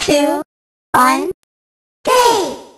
two, one, three!